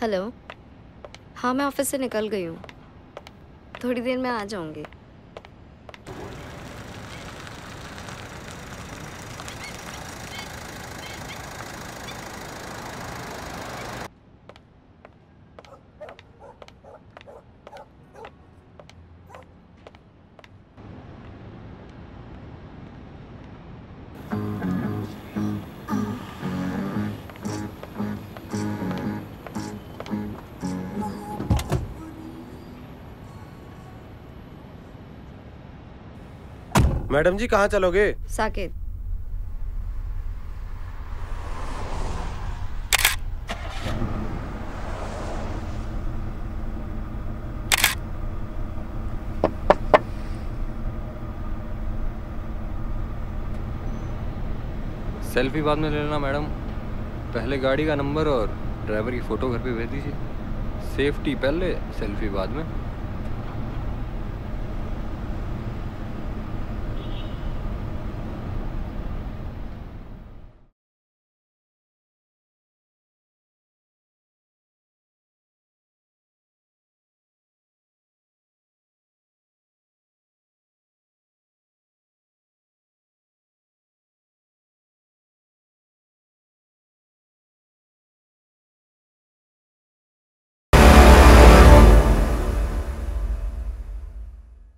Hello हाँ मैं office से निकल गई हूँ। थोड़ी देर में आ जाऊँगी। मैडम जी कहाँ चलोगे? साकेत। सेल्फी बाद में ले लेना मैडम। पहले गाड़ी का नंबर और ड्राइवर की फ़ोटो घर पे भेज दीजिए। सेफ्टी पहले सेल्फी बाद में।